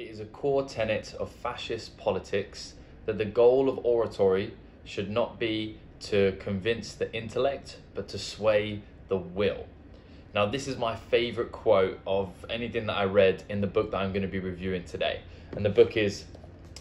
It is a core tenet of fascist politics that the goal of oratory should not be to convince the intellect, but to sway the will. Now, this is my favorite quote of anything that I read in the book that I'm going to be reviewing today. And the book is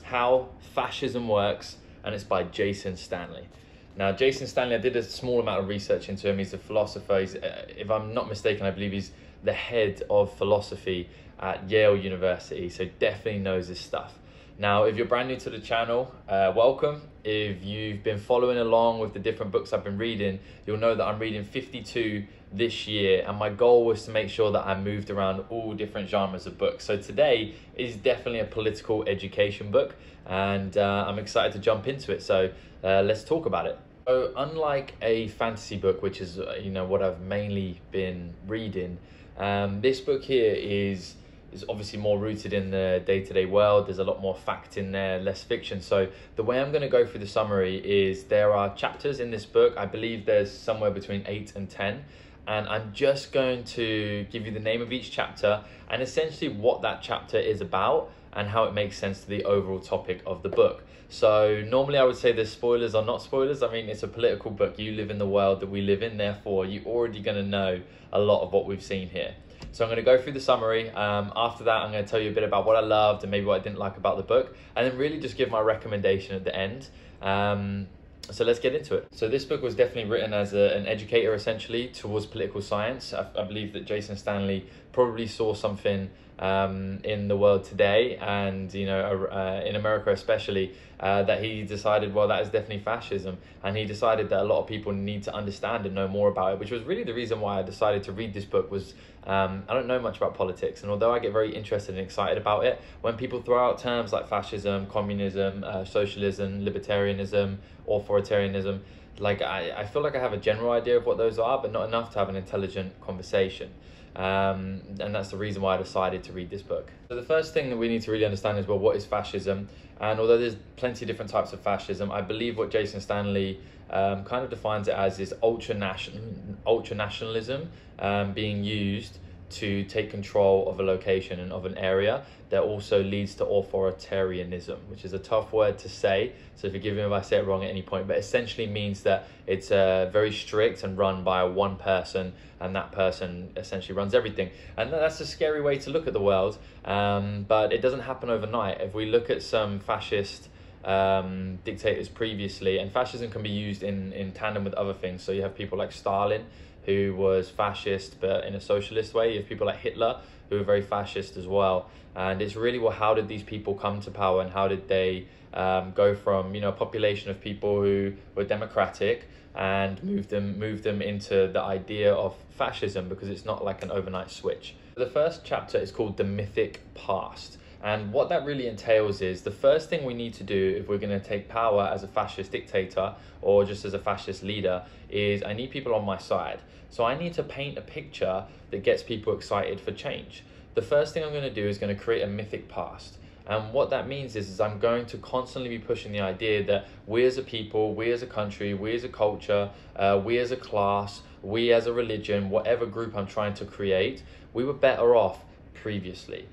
How Fascism Works, and it's by Jason Stanley. Now, Jason Stanley, I did a small amount of research into him. He's a philosopher. He's, uh, if I'm not mistaken, I believe he's the head of philosophy at Yale University, so definitely knows his stuff. Now, if you're brand new to the channel, uh, welcome. If you've been following along with the different books I've been reading, you'll know that I'm reading 52 this year, and my goal was to make sure that I moved around all different genres of books. So today is definitely a political education book, and uh, I'm excited to jump into it. So uh, let's talk about it. So, unlike a fantasy book, which is uh, you know what I've mainly been reading, um, this book here is is obviously more rooted in the day-to-day world. There's a lot more fact in there less fiction. So the way i'm going to go through the summary is there are chapters in this book. I believe there's somewhere between 8 and 10 and i'm just going to give you the name of each chapter and essentially what that chapter is about and how it makes sense to the overall topic of the book. So normally i would say the spoilers are not spoilers. I mean it's a political book. You live in the world that we live in. Therefore you're already going to know a lot of what we've seen here so I'm going to go through the summary. Um, after that, I'm going to tell you a bit about what I loved and maybe what I didn't like about the book, and then really just give my recommendation at the end. Um, so let's get into it. So this book was definitely written as a, an educator essentially towards political science. I, I, believe that Jason Stanley probably saw something um, in the world today and you know uh, in America especially uh, that he decided well that is definitely fascism. And he decided that a lot of people need to understand and know more about it which was really the reason why I decided to read this book was um, I don't know much about politics. And although I get very interested and excited about it when people throw out terms like fascism communism uh, socialism libertarianism authoritarianism like I, I feel like I have a general idea of what those are but not enough to have an intelligent conversation um, and that's the reason why I decided to read this book. So the first thing that we need to really understand is well, what is fascism? And although there's plenty of different types of fascism, I believe what Jason Stanley um, kind of defines it as is ultra national, ultra nationalism um, being used to take control of a location and of an area that also leads to authoritarianism, which is a tough word to say. So forgive me if I say it wrong at any point, but essentially means that it's uh, very strict and run by one person, and that person essentially runs everything. And that's a scary way to look at the world, um, but it doesn't happen overnight. If we look at some fascist um, dictators previously, and fascism can be used in, in tandem with other things. So you have people like Stalin, who was fascist but in a socialist way. You have people like Hitler, who were very fascist as well. And it's really well, how did these people come to power and how did they um, go from you know a population of people who were democratic and move them move them into the idea of fascism because it's not like an overnight switch. The first chapter is called the mythic past. And what that really entails is the first thing we need to do if we're going to take power as a fascist dictator or just as a fascist leader is I need people on my side. So I need to paint a picture that gets people excited for change. The first thing I'm going to do is going to create a mythic past. And what that means is, is I'm going to constantly be pushing the idea that we as a people, we as a country, we as a culture, uh, we as a class, we as a religion, whatever group I'm trying to create, we were better off previously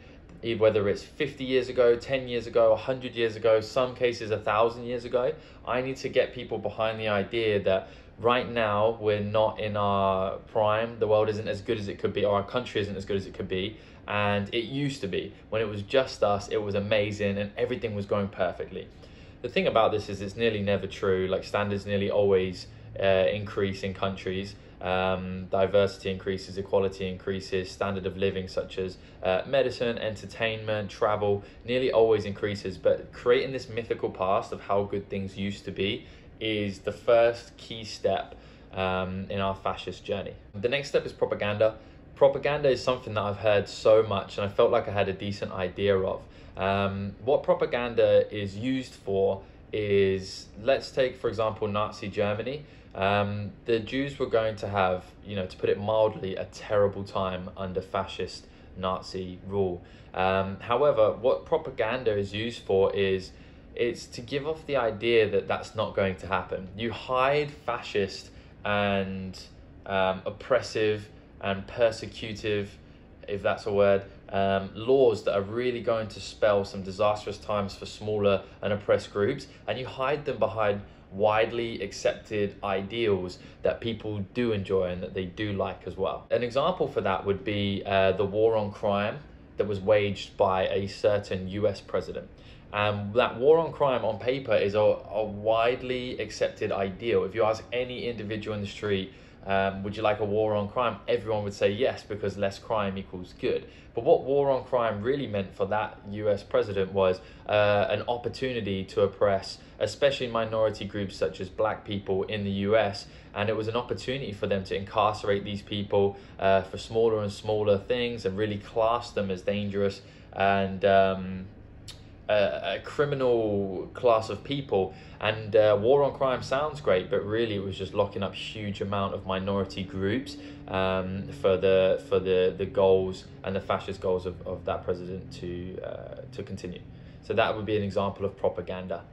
whether it's 50 years ago, 10 years ago, 100 years ago, some cases 1,000 years ago. I need to get people behind the idea that right now we're not in our prime, the world isn't as good as it could be, or our country isn't as good as it could be. And it used to be. When it was just us, it was amazing and everything was going perfectly. The thing about this is it's nearly never true. Like standards nearly always uh, increase in countries um, diversity increases, equality increases, standard of living such as uh, medicine, entertainment, travel nearly always increases. But creating this mythical past of how good things used to be is the first key step um, in our fascist journey. The next step is propaganda. Propaganda is something that I've heard so much and I felt like I had a decent idea of. Um, what propaganda is used for is, let's take, for example, Nazi Germany. Um, the Jews were going to have, you know, to put it mildly, a terrible time under fascist Nazi rule. Um, however, what propaganda is used for is it's to give off the idea that that's not going to happen. You hide fascist and um, oppressive and persecutive if that's a word, um, laws that are really going to spell some disastrous times for smaller and oppressed groups, and you hide them behind widely accepted ideals that people do enjoy and that they do like as well. An example for that would be uh, the war on crime that was waged by a certain US president. And that war on crime on paper is a, a widely accepted ideal. If you ask any individual in the street, um, would you like a war on crime? Everyone would say yes because less crime equals good. But what war on crime really meant for that US president was uh, an opportunity to oppress, especially minority groups such as black people in the US. And it was an opportunity for them to incarcerate these people uh, for smaller and smaller things and really class them as dangerous and um, a, a, criminal class of people and uh, war on crime sounds great but really it was just locking up huge amount of minority groups um, for the for the the goals and the fascist goals of, of that president to uh, to continue. So that would be an example of propaganda.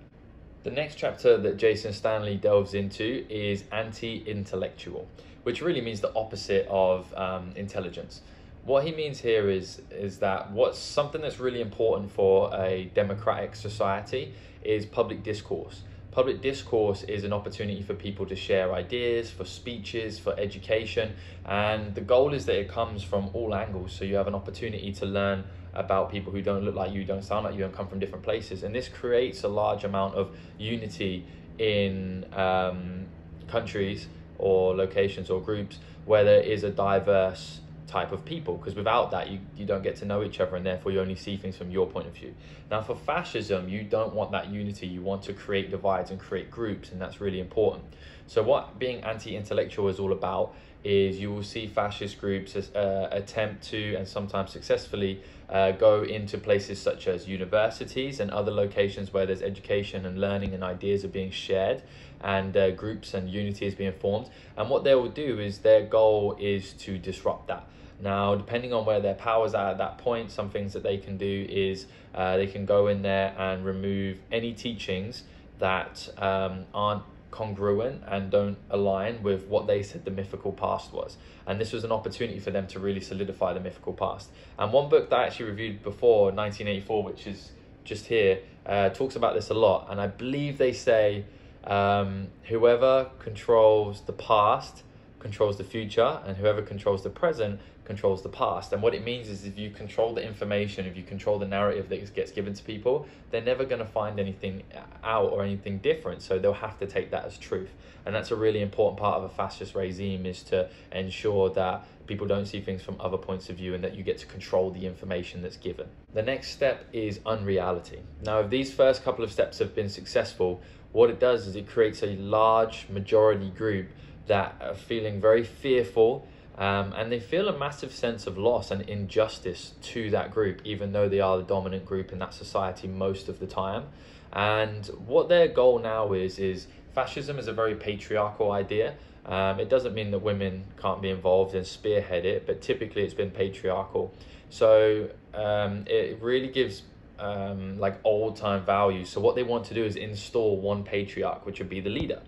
The next chapter that Jason Stanley delves into is anti-intellectual which really means the opposite of um, intelligence what he means here is is that what's something that's really important for a democratic society is public discourse. Public discourse is an opportunity for people to share ideas, for speeches, for education, and the goal is that it comes from all angles. So you have an opportunity to learn about people who don't look like you, don't sound like you, and come from different places. And this creates a large amount of unity in um, countries or locations or groups where there is a diverse type of people because without that you, you don't get to know each other and therefore you only see things from your point of view. Now for fascism you don't want that unity you want to create divides and create groups and that's really important. So what being anti-intellectual is all about is you will see fascist groups uh, attempt to and sometimes successfully uh, go into places such as universities and other locations where there's education and learning and ideas are being shared and uh, groups and unity is being formed. And what they will do is their goal is to disrupt that. Now, depending on where their powers are at that point, some things that they can do is uh, they can go in there and remove any teachings that um, aren't congruent and don't align with what they said the mythical past was. And this was an opportunity for them to really solidify the mythical past. And one book that I actually reviewed before, 1984, which is just here, uh, talks about this a lot. And I believe they say um, whoever controls the past controls the future, and whoever controls the present controls the past. And what it means is if you control the information, if you control the narrative that gets given to people, they're never going to find anything uh, out or anything different. So they'll have to take that as truth. And that's a really important part of a fascist regime is to ensure that people don't see things from other points of view and that you get to control the information that's given. The next step is unreality. Now, if these first couple of steps have been successful, what it does is it creates a large majority group that are feeling very fearful um, and they feel a massive sense of loss and injustice to that group, even though they are the dominant group in that society most of the time. And what their goal now is is fascism is a very patriarchal idea. Um, it doesn't mean that women can't be involved and spearhead it, but typically it's been patriarchal. So um, it really gives um, like old time values. So what they want to do is install one patriarch, which would be the leader.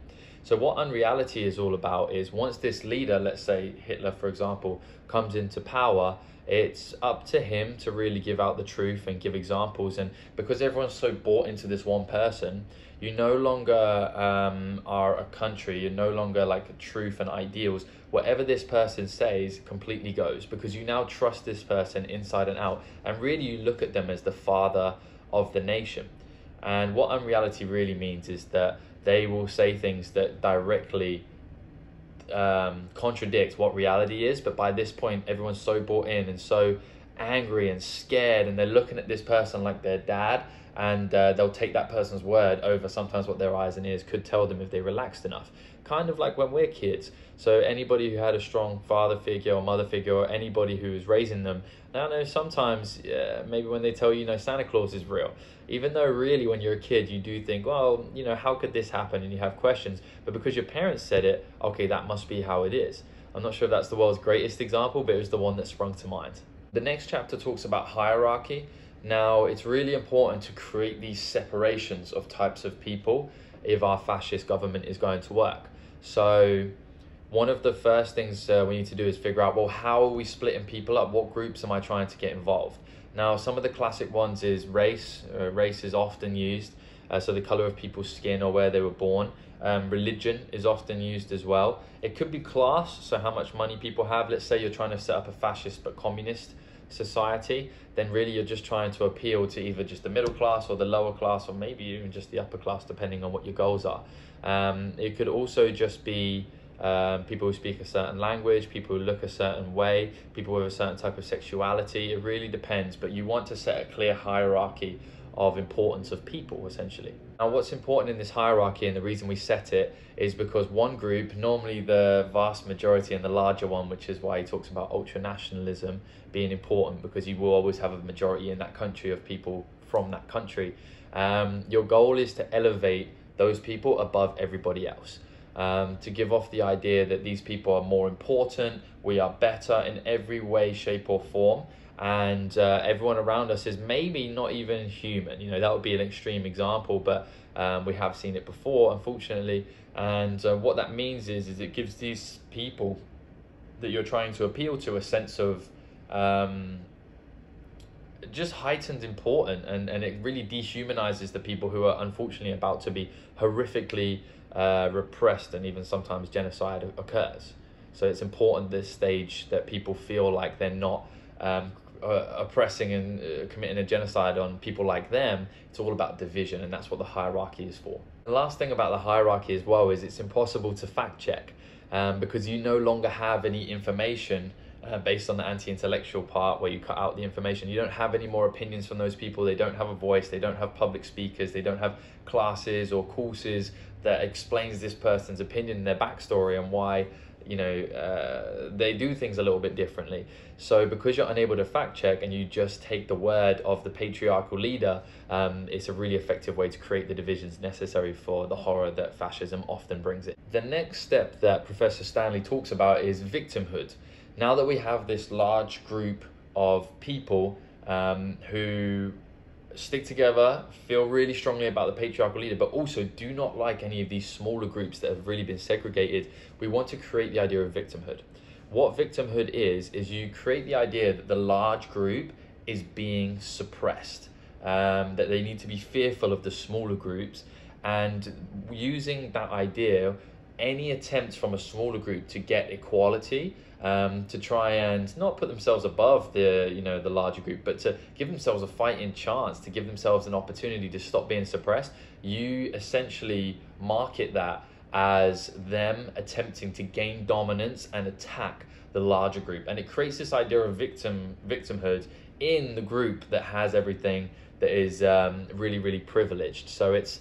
So what unreality is all about is once this leader, let's say Hitler, for example, comes into power, it's up to him to really give out the truth and give examples. And because everyone's so bought into this one person, you no longer um, are a country. You're no longer like truth and ideals. Whatever this person says completely goes because you now trust this person inside and out. And really, you look at them as the father of the nation. And what unreality really means is that they will say things that directly um, contradict what reality is. But by this point, everyone's so bought in and so angry and scared, and they're looking at this person like their dad, and uh, they'll take that person's word over sometimes what their eyes and ears could tell them if they relaxed enough. Kind of like when we're kids. So anybody who had a strong father figure or mother figure, or anybody who was raising them, now know sometimes maybe when they tell you, you know, Santa Claus is real even though really when you're a kid you do think well you know how could this happen? And you have questions. But because your parents said it okay that must be how it is. I'm not sure if that's the world's greatest example but it was the one that sprung to mind. The next chapter talks about hierarchy. Now it's really important to create these separations of types of people if our fascist government is going to work. So one of the first things uh, we need to do is figure out well, how are we splitting people up? What groups am I trying to get involved? Now, some of the classic ones is race. Uh, race is often used, uh, so the color of people's skin or where they were born. Um, religion is often used as well. It could be class, so how much money people have. Let's say you're trying to set up a fascist but communist society, then really you're just trying to appeal to either just the middle class or the lower class, or maybe even just the upper class, depending on what your goals are. Um, it could also just be um, people who speak a certain language, people who look a certain way, people with a certain type of sexuality. It really depends, but you want to set a clear hierarchy of importance of people essentially. Now, what's important in this hierarchy and the reason we set it is because one group, normally the vast majority and the larger one, which is why he talks about ultra nationalism being important because you will always have a majority in that country of people from that country. Um, your goal is to elevate those people above everybody else. Um, to give off the idea that these people are more important, we are better in every way, shape, or form and uh, everyone around us is maybe not even human. You know, that would be an extreme example, but um, we have seen it before, unfortunately. And uh, what that means is, is it gives these people that you're trying to appeal to a sense of um, just heightened important, and, and it really dehumanizes the people who are unfortunately about to be horrifically uh, repressed, and even sometimes genocide occurs. So it's important this stage that people feel like they're not um, uh, oppressing and uh, committing a genocide on people like them, it's all about division, and that's what the hierarchy is for. The last thing about the hierarchy as well is it's impossible to fact check um, because you no longer have any information uh, based on the anti-intellectual part where you cut out the information. You don't have any more opinions from those people. They don't have a voice. They don't have public speakers. They don't have classes or courses that explains this person's opinion their backstory and why you know uh, they do things a little bit differently. So because you're unable to fact check and you just take the word of the patriarchal leader um, it's a really effective way to create the divisions necessary for the horror that fascism often brings it the next step that professor stanley talks about is victimhood. Now that we have this large group of people um, who stick together, feel really strongly about the patriarchal leader, but also do not like any of these smaller groups that have really been segregated. We want to create the idea of victimhood. What victimhood is, is you create the idea that the large group is being suppressed, um, that they need to be fearful of the smaller groups, and using that idea, any attempts from a smaller group to get equality um, to try and not put themselves above the you know the larger group, but to give themselves a fighting chance, to give themselves an opportunity to stop being suppressed. You essentially market that as them attempting to gain dominance and attack the larger group, and it creates this idea of victim victimhood in the group that has everything that is um, really really privileged. So it's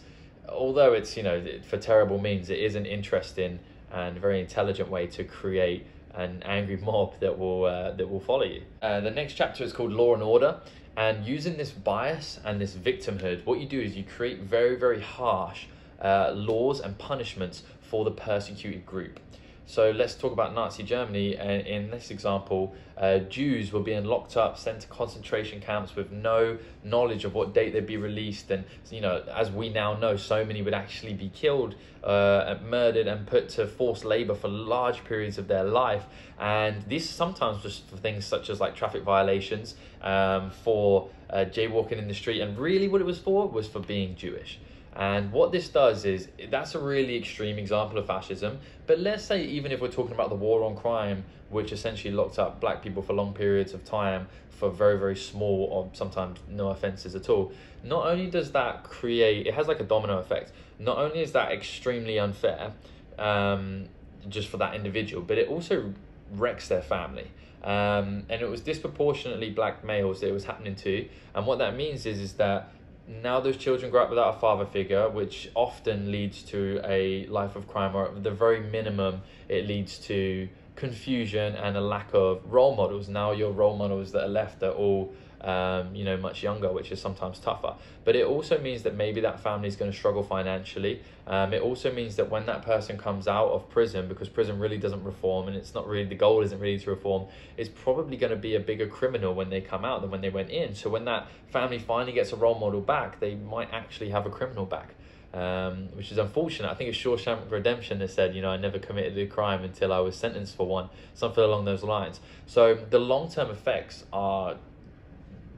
although it's you know for terrible means, it is an interesting and very intelligent way to create an angry mob that will uh, that will follow you. Uh, the next chapter is called Law and Order, and using this bias and this victimhood, what you do is you create very very harsh uh, laws and punishments for the persecuted group. So let's talk about Nazi Germany. And in this example, uh, Jews were being locked up, sent to concentration camps with no knowledge of what date they'd be released. And, you know, as we now know, so many would actually be killed, uh, murdered, and put to forced labor for large periods of their life. And this sometimes was for things such as like traffic violations, um, for uh, jaywalking in the street. And really, what it was for was for being Jewish. And what this does is that's a really extreme example of fascism. But let's say, even if we're talking about the war on crime, which essentially locked up black people for long periods of time for very, very small or sometimes no offenses at all, not only does that create, it has like a domino effect. Not only is that extremely unfair um, just for that individual, but it also wrecks their family. Um, and it was disproportionately black males that it was happening to. And what that means is, is that now those children grow up without a father figure, which often leads to a life of crime, or at the very minimum, it leads to confusion and a lack of role models. Now your role models that are left are all um, you know, much younger, which is sometimes tougher. But it also means that maybe that family is going to struggle financially. Um, it also means that when that person comes out of prison, because prison really doesn't reform, and it's not really the goal isn't really to reform, is probably going to be a bigger criminal when they come out than when they went in. So when that family finally gets a role model back, they might actually have a criminal back. Um, which is unfortunate. I think it's Shawshank Redemption that said, you know, I never committed a crime until I was sentenced for one, something along those lines. So the long term effects are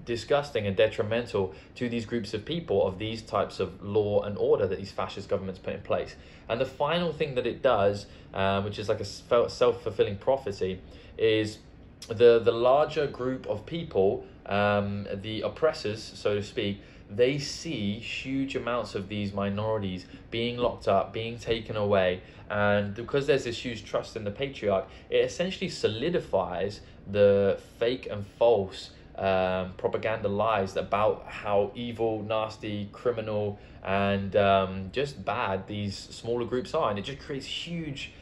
disgusting and detrimental to these groups of people of these types of law and order that these fascist governments put in place. And the final thing that it does, um, which is like a self fulfilling prophecy, is the the larger group of people, um, the oppressors, so to speak, they see huge amounts of these minorities being locked up, being taken away, and because there's this huge trust in the patriarch, it essentially solidifies the fake and false um, propaganda lies about how evil, nasty, criminal, and um, just bad these smaller groups are. And it just creates huge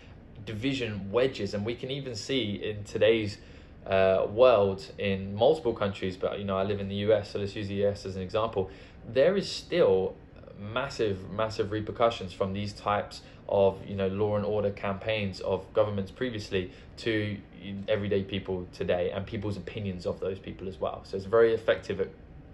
division wedges. And we can even see in today's uh, world in multiple countries, but you know, I live in the US, so let's use the US as an example. There is still massive, massive repercussions from these types of you know law and order campaigns of governments previously to everyday people today and people's opinions of those people as well. So it's very effective at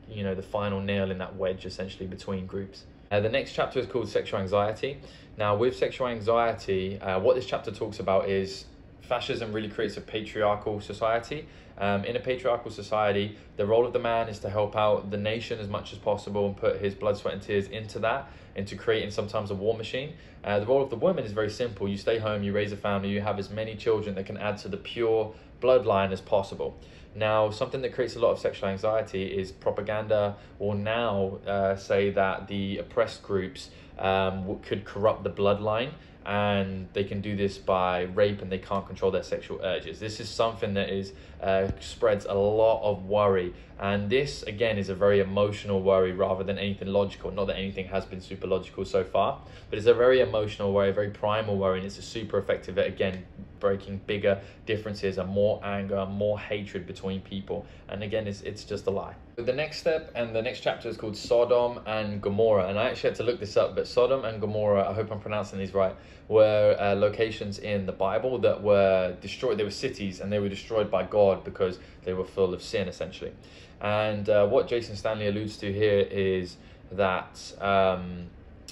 you know the final nail in that wedge essentially between groups. Uh, the next chapter is called sexual anxiety. Now, with sexual anxiety, uh, what this chapter talks about is fascism really creates a patriarchal society. Um, in a patriarchal society, the role of the man is to help out the nation as much as possible and put his blood, sweat, and tears into that, into creating sometimes a war machine. Uh, the role of the woman is very simple. You stay home, you raise a family, you have as many children that can add to the pure bloodline as possible. Now, something that creates a lot of sexual anxiety is propaganda, or now uh, say that the oppressed groups um, could corrupt the bloodline and they can do this by rape and they can't control their sexual urges. This is something that is uh, spreads a lot of worry, and this again is a very emotional worry rather than anything logical. Not that anything has been super logical so far, but it's a very emotional worry, very primal worry, and it's a super effective at again breaking bigger differences and more anger, more hatred between people. And again, it's it's just a lie. The next step and the next chapter is called Sodom and Gomorrah, and I actually had to look this up. But Sodom and Gomorrah, I hope I'm pronouncing these right, were uh, locations in the Bible that were destroyed. They were cities, and they were destroyed by God God because they were full of sin, essentially. And uh, what Jason Stanley alludes to here is that um,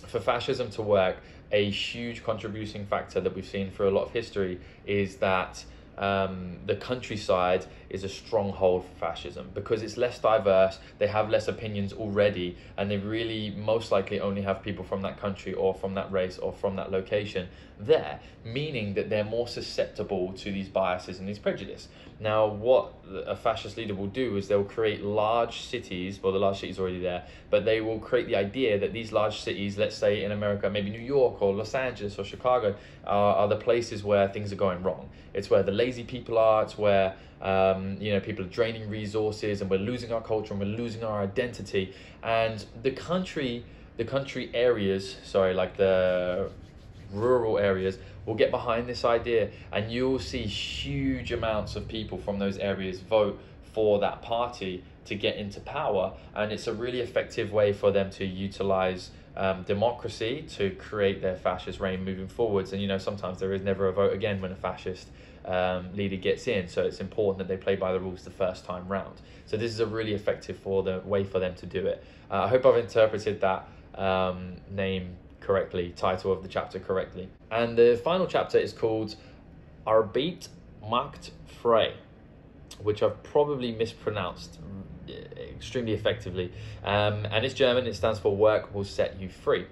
for fascism to work, a huge contributing factor that we've seen for a lot of history is that um, the countryside is a stronghold for fascism because it's less diverse, they have less opinions already, and they really most likely only have people from that country or from that race or from that location there, meaning that they're more susceptible to these biases and these prejudice. Now, what a fascist leader will do is they'll create large cities, well, the large city's already there, but they will create the idea that these large cities, let's say in America, maybe New York or Los Angeles or Chicago, are the places where things are going wrong. It's where the lazy people are, it's where um, you know people are draining resources and we're losing our culture and we're losing our identity. And the country, the country areas, sorry, like the rural areas will get behind this idea and you'll see huge amounts of people from those areas vote for that party to get into power and it's a really effective way for them to utilize um, democracy to create their fascist reign moving forwards and you know sometimes there is never a vote again when a fascist um, leader gets in so it's important that they play by the rules the first time round so this is a really effective for the way for them to do it uh, i hope i've interpreted that um, name correctly, title of the chapter correctly. And the final chapter is called Arbeit macht frei, which I've probably mispronounced extremely effectively. Um, and it's German, it stands for work will set you free.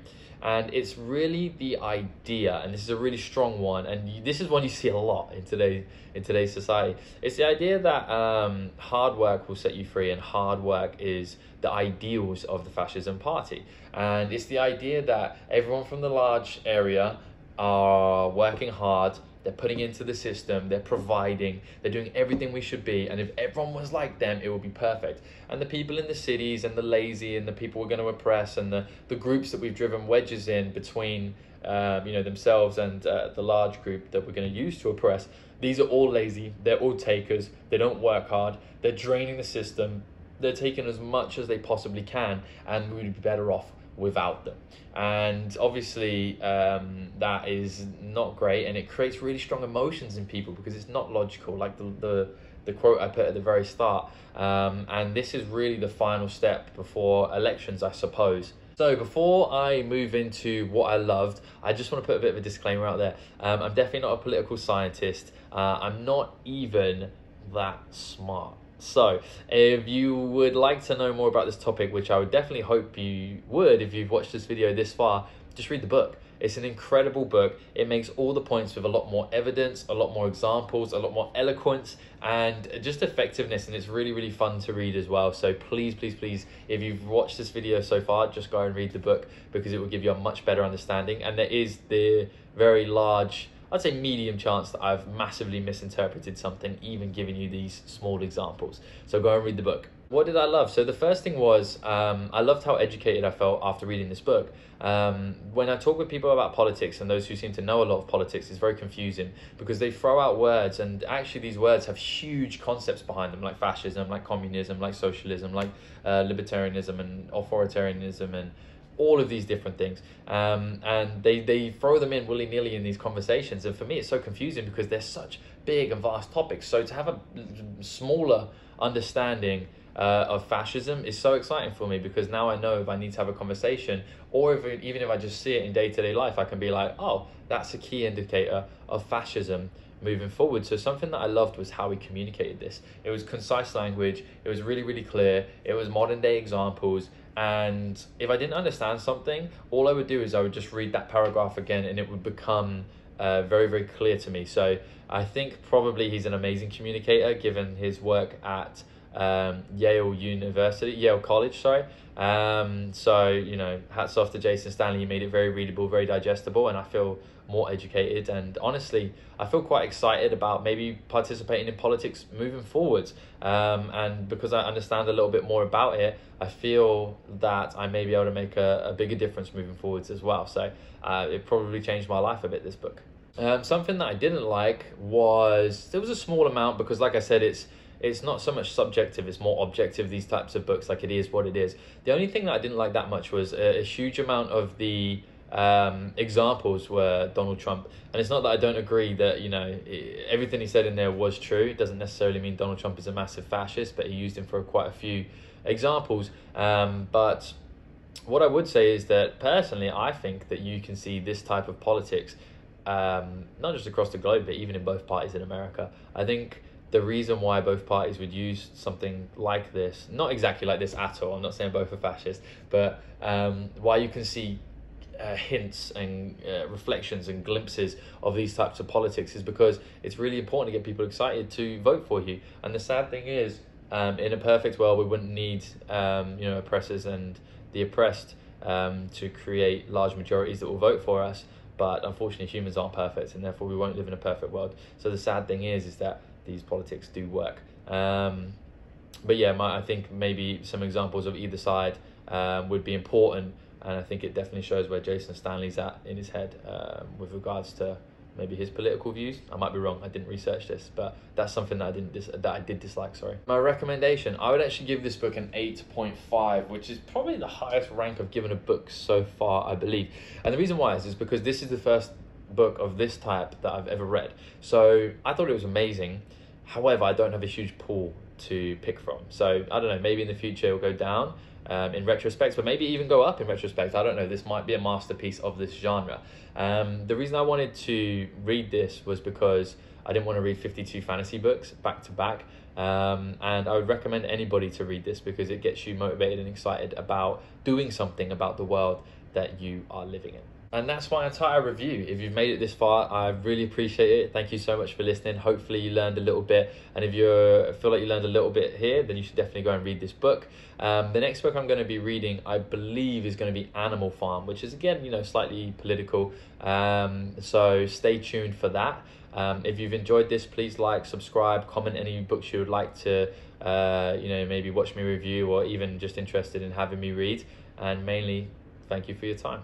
And it's really the idea, and this is a really strong one, and this is one you see a lot in today in today's society. It's the idea that um, hard work will set you free, and hard work is the ideals of the fascism party. And it's the idea that everyone from the large area are working hard they're putting into the system, they're providing, they're doing everything we should be. And if everyone was like them, it would be perfect. And the people in the cities and the lazy and the people we're going to oppress and the, the groups that we've driven wedges in between um, you know themselves and uh, the large group that we're going to use to oppress, these are all lazy, they're all takers, they don't work hard, they're draining the system, they're taking as much as they possibly can, and we would be better off without them. And obviously, um, that is not great, and it creates really strong emotions in people because it's not logical, like the, the, the quote I put at the very start. Um, and this is really the final step before elections, I suppose. So before I move into what I loved, I just want to put a bit of a disclaimer out there. Um, I'm definitely not a political scientist. Uh, I'm not even that smart. So, if you would like to know more about this topic, which I would definitely hope you would if you've watched this video this far, just read the book. It's an incredible book. It makes all the points with a lot more evidence, a lot more examples, a lot more eloquence, and just effectiveness. And it's really, really fun to read as well. So please, please, please, if you've watched this video so far, just go and read the book because it will give you a much better understanding. And there is the very large I'd say medium chance that I've massively misinterpreted something, even giving you these small examples. So go and read the book. What did I love? So the first thing was um, I loved how educated I felt after reading this book. Um, when I talk with people about politics and those who seem to know a lot of politics, it's very confusing because they throw out words and actually these words have huge concepts behind them, like fascism, like communism, like socialism, like uh, libertarianism and authoritarianism and all of these different things um, and they, they throw them in willy-nilly in these conversations and for me it's so confusing because they're such big and vast topics so to have a smaller understanding uh, of fascism is so exciting for me because now I know if I need to have a conversation or if even if I just see it in day-to-day life I can be like oh that's a key indicator of fascism moving forward. So something that I loved was how he communicated this. It was concise language. It was really, really clear. It was modern day examples. And if I didn't understand something, all I would do is I would just read that paragraph again and it would become uh, very, very clear to me. So I think probably he's an amazing communicator given his work at um, Yale University, Yale College, sorry. Um, so, you know, hats off to Jason Stanley. He made it very readable, very digestible, and I feel more educated. And honestly, I feel quite excited about maybe participating in politics moving forwards. Um, and because I understand a little bit more about it, I feel that I may be able to make a, a bigger difference moving forwards as well. So uh, it probably changed my life a bit, this book. Um, something that I didn't like was there was a small amount because, like I said, it's it's not so much subjective it's more objective these types of books like it is what it is. The only thing that i didn't like that much was a, a huge amount of the um, examples were donald trump. And it's not that i don't agree that you know everything he said in there was true. It doesn't necessarily mean donald trump is a massive fascist but he used him for quite a few examples. Um, but what i would say is that personally i think that you can see this type of politics um, not just across the globe but even in both parties in america. I think the reason why both parties would use something like this, not exactly like this at all, I'm not saying both are fascist, but um, why you can see uh, hints and uh, reflections and glimpses of these types of politics is because it's really important to get people excited to vote for you. And the sad thing is, um, in a perfect world, we wouldn't need um, you know oppressors and the oppressed um, to create large majorities that will vote for us. But unfortunately, humans aren't perfect, and therefore we won't live in a perfect world. So the sad thing is, is that these politics do work. Um, but yeah, my, I think maybe some examples of either side um, would be important, and I think it definitely shows where Jason Stanley's at in his head um, with regards to maybe his political views. I might be wrong. I didn't research this, but that's something that I didn't dis- that I did dislike. Sorry. My recommendation: I would actually give this book an eight point five, which is probably the highest rank I've given a book so far, I believe. And the reason why is, is because this is the first book of this type that I've ever read. So I thought it was amazing. However, I don't have a huge pool to pick from. So I don't know, maybe in the future it'll go down um, in retrospect, but maybe even go up in retrospect. I don't know. This might be a masterpiece of this genre. Um, the reason I wanted to read this was because I didn't want to read 52 fantasy books back to back. Um, and I would recommend anybody to read this because it gets you motivated and excited about doing something about the world that you are living in. And that's my entire review. If you've made it this far, I really appreciate it. Thank you so much for listening. Hopefully you learned a little bit. And if you feel like you learned a little bit here, then you should definitely go and read this book. Um, the next book I'm going to be reading, I believe, is going to be Animal Farm, which is again, you know, slightly political. Um, so stay tuned for that. Um, if you've enjoyed this, please like, subscribe, comment any books you would like to, uh, you know, maybe watch me review or even just interested in having me read. And mainly, thank you for your time.